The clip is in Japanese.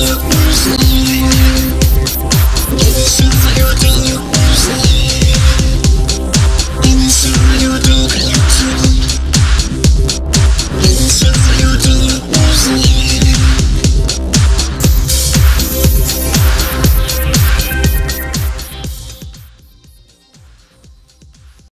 you lose me